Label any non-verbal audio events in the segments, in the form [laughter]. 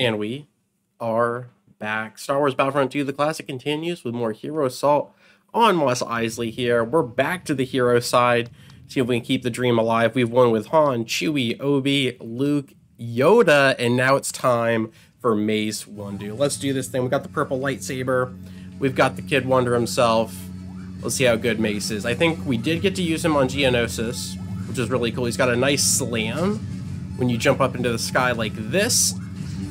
And we are back. Star Wars Battlefront 2 The Classic continues with more Hero Assault on Mos Eisley here. We're back to the hero side. See if we can keep the dream alive. We've won with Han, Chewie, Obi, Luke, Yoda, and now it's time for Mace Windu. Let's do this thing. We've got the purple lightsaber. We've got the Kid Wonder himself. Let's see how good Mace is. I think we did get to use him on Geonosis, which is really cool. He's got a nice slam when you jump up into the sky like this.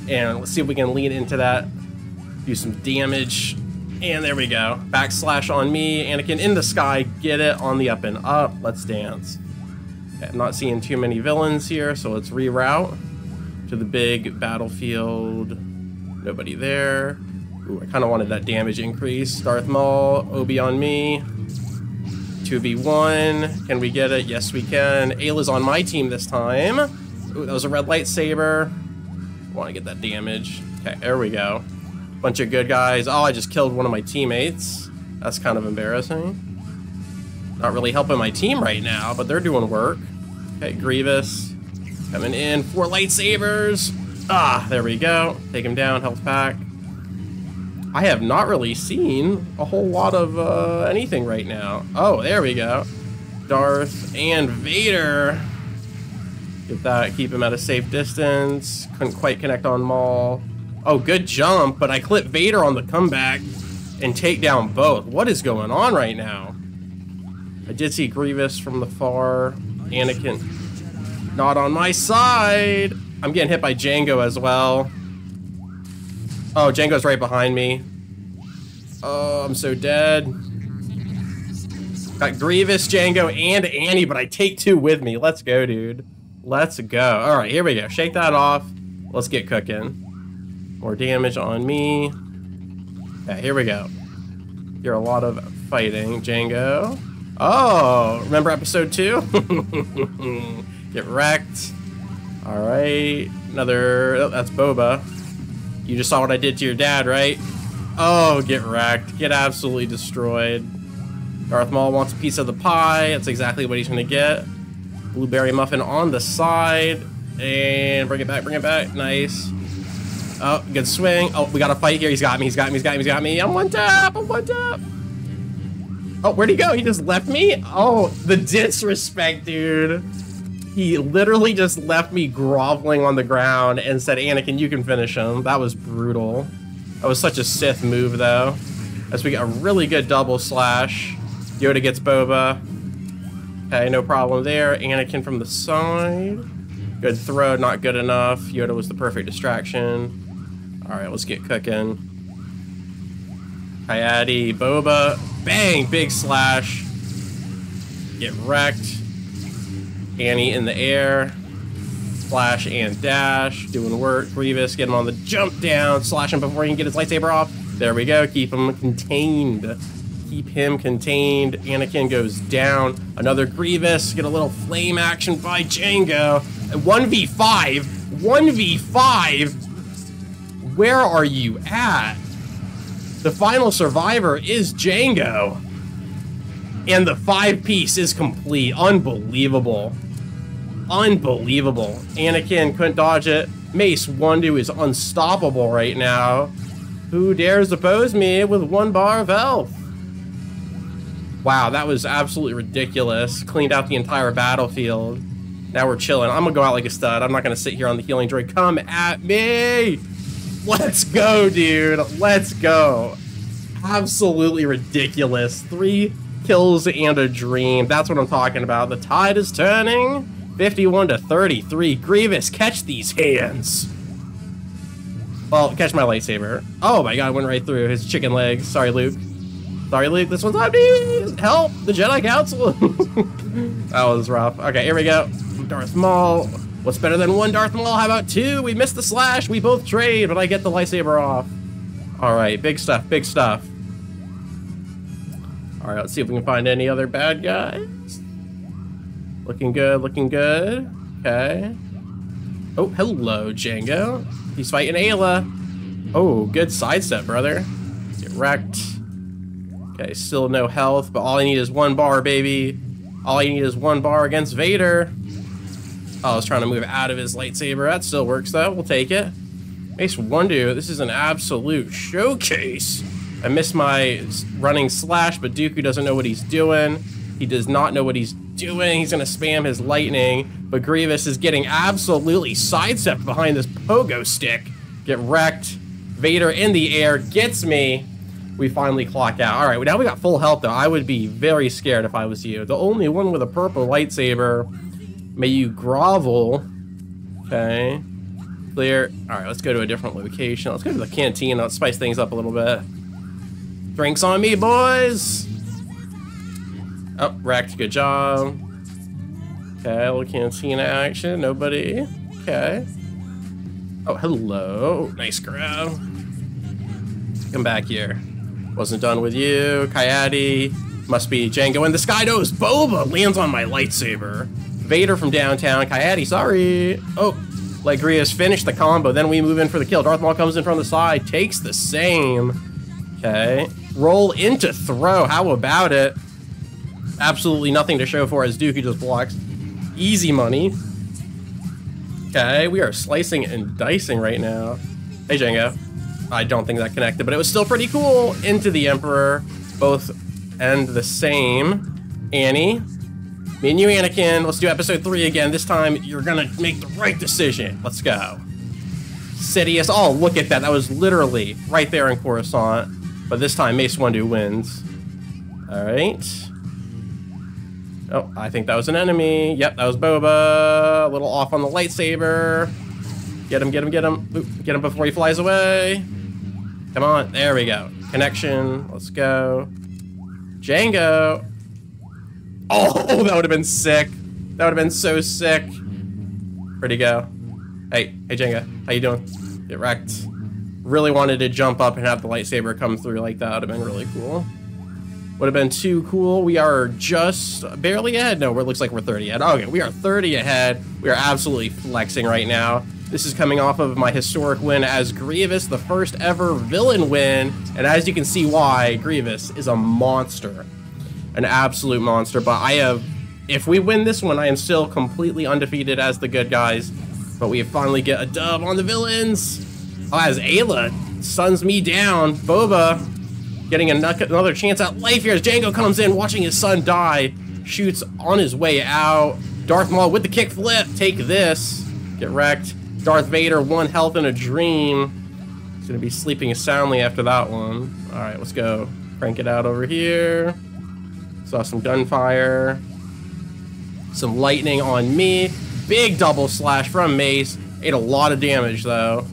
And let's see if we can lean into that, do some damage. And there we go. Backslash on me, Anakin in the sky, get it on the up and up. Let's dance. Okay, I'm not seeing too many villains here, so let's reroute to the big battlefield. Nobody there. Ooh, I kind of wanted that damage increase. Darth Maul, Obi on me. 2v1. Can we get it? Yes, we can. Aayla's on my team this time. Ooh, that was a red lightsaber. Want to get that damage. Okay, there we go. Bunch of good guys. Oh, I just killed one of my teammates. That's kind of embarrassing. Not really helping my team right now, but they're doing work. Okay, Grievous. Coming in. Four lightsabers. Ah, there we go. Take him down. Health pack. I have not really seen a whole lot of uh, anything right now. Oh, there we go. Darth and Vader. Get that, keep him at a safe distance. Couldn't quite connect on Maul. Oh, good jump, but I clip Vader on the comeback and take down both. What is going on right now? I did see Grievous from the far. Anakin not on my side. I'm getting hit by Jango as well. Oh, Jango's right behind me. Oh, I'm so dead. Got Grievous, Jango, and Annie, but I take two with me. Let's go, dude. Let's go. All right, here we go. Shake that off. Let's get cooking. More damage on me. Okay, here we go. You're a lot of fighting, Jango. Oh, remember episode two? [laughs] get wrecked. All right, another. Oh, that's Boba. You just saw what I did to your dad, right? Oh, get wrecked. Get absolutely destroyed. Darth Maul wants a piece of the pie. That's exactly what he's to get. Blueberry muffin on the side. And bring it back, bring it back. Nice. Oh, good swing. Oh, we got a fight here. He's got me, he's got me, he's got me, he's got me. I'm one tap, I'm one tap. Oh, where'd he go? He just left me? Oh, the disrespect, dude. He literally just left me groveling on the ground and said, Anakin, you can finish him. That was brutal. That was such a Sith move, though. As we get a really good double slash. Yoda gets Boba. Okay, no problem there. Anakin from the side. Good throw, not good enough. Yoda was the perfect distraction. Alright, let's get cooking. Ki-Adi, Boba. Bang! Big slash. Get wrecked. Annie in the air. Flash and dash. Doing work. Grievous, get him on the jump down. Slash him before he can get his lightsaber off. There we go. Keep him contained. Keep him contained. Anakin goes down. Another Grievous. Get a little flame action by Jango. 1v5. 1v5. Where are you at? The final survivor is Jango. And the five piece is complete. Unbelievable. Unbelievable. Anakin couldn't dodge it. Mace Windu is unstoppable right now. Who dares oppose me with one bar of health? Wow, that was absolutely ridiculous. Cleaned out the entire battlefield. Now we're chilling. I'm gonna go out like a stud. I'm not gonna sit here on the healing droid. Come at me! Let's go, dude. Let's go. Absolutely ridiculous. Three kills and a dream. That's what I'm talking about. The tide is turning. 51 to 33. Grievous, catch these hands. Well, catch my lightsaber. Oh my god, went right through his chicken legs. Sorry, Luke. Sorry, Luke, this one's on me! Help! The Jedi Council! [laughs] that was rough. Okay, here we go. Darth Maul. What's better than one Darth Maul? How about two? We missed the slash. We both trade, but I get the lightsaber off. All right, big stuff, big stuff. All right, let's see if we can find any other bad guys. Looking good, looking good. Okay. Oh, hello, Jango. He's fighting Aayla. Oh, good sidestep, brother. Get wrecked. Okay, still no health, but all I need is one bar, baby. All I need is one bar against Vader. Oh, I was trying to move out of his lightsaber. That still works, though. We'll take it. Mace Windu, this is an absolute showcase. I missed my running slash, but Dooku doesn't know what he's doing. He does not know what he's doing. He's going to spam his lightning, but Grievous is getting absolutely sidestepped behind this pogo stick. Get wrecked. Vader in the air gets me. We finally clock out. All right, now we got full health, though. I would be very scared if I was you. The only one with a purple lightsaber. May you grovel. Okay. Clear. All right, let's go to a different location. Let's go to the canteen. Let's spice things up a little bit. Drinks on me, boys. Oh, wrecked. Good job. Okay, little cantina action. Nobody. Okay. Oh, hello. Nice grab. Come back here. Wasn't done with you. Ki-Adi. Must be Jango. And the Skydo's Boba lands on my lightsaber. Vader from downtown. Ki-Adi, sorry. Oh, Legria's finished the combo. Then we move in for the kill. Darth Maul comes in from the side. Takes the same. Okay. Roll into throw. How about it? Absolutely nothing to show for as Dooku just blocks. Easy money. Okay, we are slicing and dicing right now. Hey, Jango. I don't think that connected, but it was still pretty cool. Into the Emperor. Both end the same. Annie. Me and you, Anakin. Let's do episode three again. This time, you're gonna make the right decision. Let's go. Sidious. Oh, look at that. That was literally right there in Coruscant. But this time, Mace Windu wins. All right. Oh, I think that was an enemy. Yep, that was Boba. A little off on the lightsaber. Get him, get him, get him. Get him before he flies away. Come on, there we go. Connection, let's go. Jango! Oh, [laughs] that would have been sick. That would have been so sick. Where'd go? Hey, hey Jango, how you doing? Get wrecked. Really wanted to jump up and have the lightsaber come through like that. Would have been really cool. Would have been too cool. We are just barely ahead. No, it looks like we're 30 ahead. Okay, we are 30 ahead. We are absolutely flexing right now. This is coming off of my historic win as Grievous, the first ever villain win. And as you can see why, Grievous is a monster. An absolute monster. But I have, if we win this one, I am still completely undefeated as the good guys. But we finally get a dub on the villains. Oh, as Aayla suns me down. Boba getting another chance at life here as Jango comes in, watching his son die, shoots on his way out. Darth Maul with the kick flip, take this, get wrecked. Darth Vader, one health in a dream. He's gonna be sleeping soundly after that one. All right, let's go. Crank it out over here. Saw some gunfire. Some lightning on me. Big double slash from Mace. Ate a lot of damage though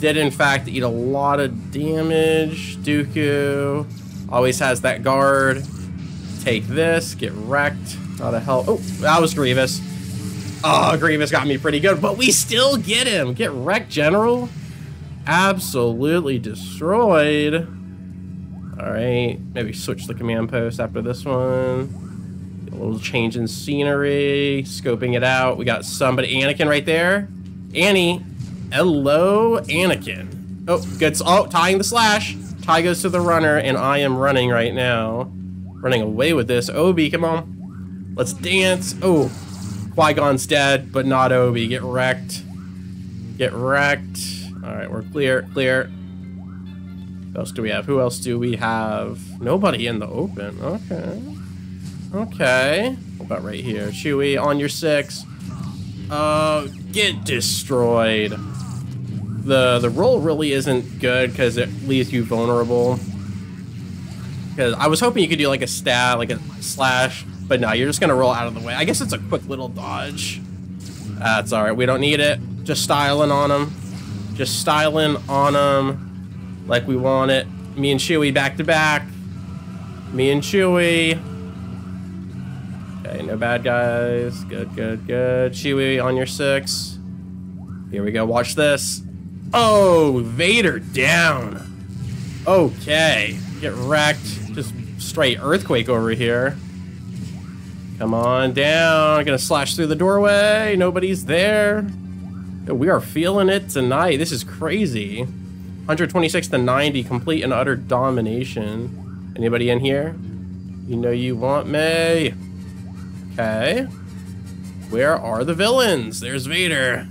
did in fact eat a lot of damage. Dooku always has that guard. Take this, get wrecked. Not a hell. Oh, that was Grievous. Oh, Grievous got me pretty good, but we still get him. Get wrecked, General. Absolutely destroyed. All right, maybe switch the command post after this one. Get a little change in scenery, scoping it out. We got somebody, Anakin right there. Annie, Hello, Anakin. Oh, gets oh tying the slash. Ty goes to the runner, and I am running right now. Running away with this. Obi, come on. Let's dance. Oh, Qui-Gon's dead, but not Obi. Get wrecked. Get wrecked. All right, we're clear. Clear. What else do we have? Who else do we have? Nobody in the open. Okay. Okay. What about right here? Chewie, on your six. Uh, get destroyed the the roll really isn't good because it leaves you vulnerable. Because I was hoping you could do like a stat, like a slash, but no, you're just gonna roll out of the way. I guess it's a quick little dodge. That's all right. We don't need it. Just styling on them. Just styling on them like we want it. Me and Chewie back to back. Me and Chewie. Okay, no bad guys. Good, good, good. Chewie on your six. Here we go. Watch this. Oh, Vader down. Okay. Get wrecked. Just straight earthquake over here. Come on down. Gonna slash through the doorway. Nobody's there. We are feeling it tonight. This is crazy. 126 to 90, complete and utter domination. Anybody in here? You know you want me. Okay. Where are the villains? There's Vader.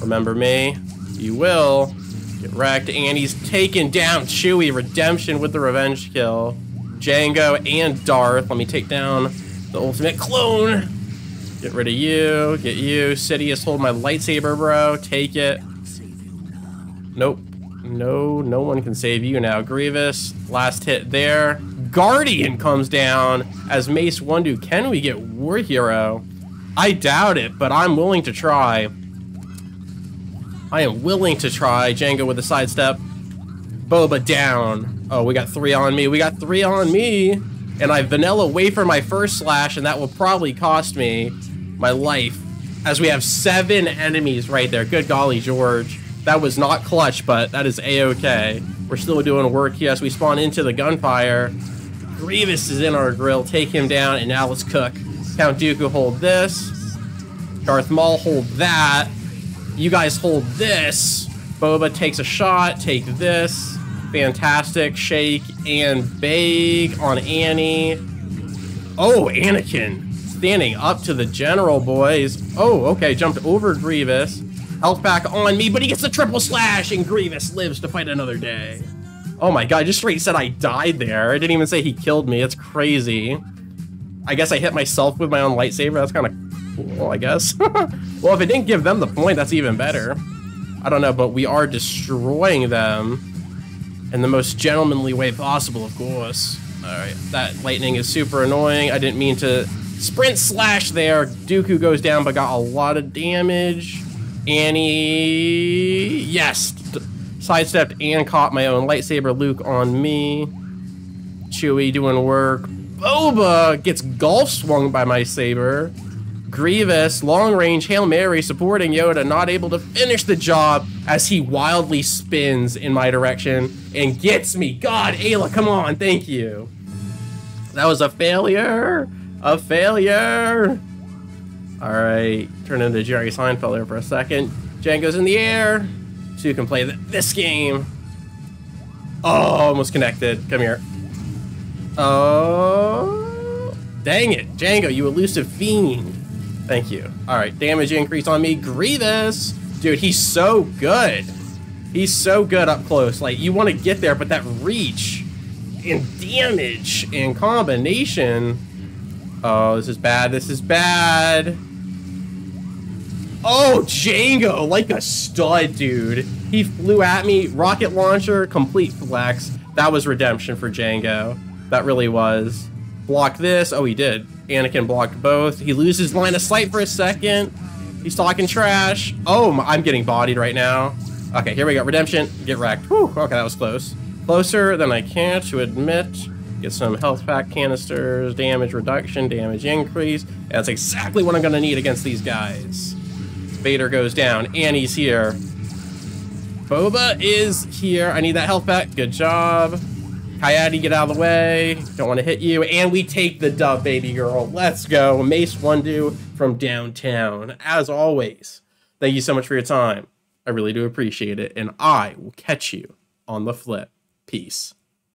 Remember me? You will. Get wrecked. And he's taken down Chewie. Redemption with the revenge kill. Jango and Darth. Let me take down the ultimate clone. Get rid of you. Get you. Sidious, hold my lightsaber, bro. Take it. Nope. No, no one can save you now. Grievous, last hit there. Guardian comes down as Mace Windu. Can we get War Hero? I doubt it, but I'm willing to try. I am willing to try. Jango with a sidestep. Boba down. Oh, we got three on me. We got three on me. And I vanilla wafer my first slash, and that will probably cost me my life. As we have seven enemies right there. Good golly, George. That was not clutch, but that is a-okay. We're still doing work. Yes, we spawn into the gunfire. Grievous is in our grill. Take him down, and now let's cook. Count Dooku hold this. Darth Maul hold that. You guys hold this. Boba takes a shot. Take this. Fantastic. Shake and bake on Annie. Oh, Anakin. Standing up to the general, boys. Oh, okay. Jumped over Grievous. Health back on me, but he gets a triple slash, and Grievous lives to fight another day. Oh my god, I just straight said I died there. I didn't even say he killed me. It's crazy. I guess I hit myself with my own lightsaber. That's kind of cool, I guess. [laughs] well, if it didn't give them the point, that's even better. I don't know, but we are destroying them in the most gentlemanly way possible, of course. Alright, that lightning is super annoying. I didn't mean to sprint slash there. Dooku goes down, but got a lot of damage. Annie, yes, sidestepped and caught my own lightsaber Luke on me. Chewie doing work. Boba gets golf swung by my saber. Grievous, long range Hail Mary supporting Yoda, not able to finish the job as he wildly spins in my direction and gets me. God, Aayla, come on, thank you. That was a failure. A failure. All right, turn into Jerry Seinfeld there for a second. Jango's in the air, so you can play th this game. Oh, almost connected. Come here. Oh, dang it, Jango, you elusive fiend. Thank you. All right, damage increase on me. Grievous, dude, he's so good. He's so good up close. Like you want to get there, but that reach and damage and combination. Oh, this is bad. This is bad. Oh, Jango, like a stud, dude. He flew at me, rocket launcher, complete flex. That was redemption for Jango. That really was. Block this. Oh, he did. Anakin blocked both. He loses line of sight for a second. He's talking trash. Oh, I'm getting bodied right now. Okay, here we go. Redemption. Get wrecked. Whew. Okay, that was close. Closer than I can to admit. Get some health pack canisters, damage reduction, damage increase. That's exactly what I'm going to need against these guys. Vader goes down. Annie's here. Boba is here. I need that health pack. Good job. Coyote, get out of the way. Don't want to hit you. And we take the dub, baby girl. Let's go. Mace Windu from downtown. As always, thank you so much for your time. I really do appreciate it. And I will catch you on the flip. Peace.